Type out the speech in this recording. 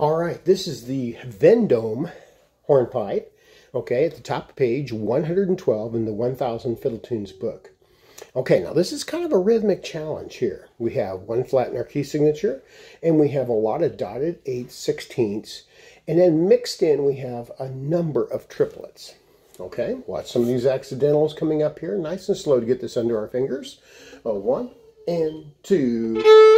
All right, this is the Vendome hornpipe, okay, at the top of page 112 in the 1000 Fiddle Tunes book. Okay, now this is kind of a rhythmic challenge here. We have one flat in our key signature, and we have a lot of dotted eighths, sixteenths, and then mixed in we have a number of triplets. Okay, watch some of these accidentals coming up here. Nice and slow to get this under our fingers. A one and two.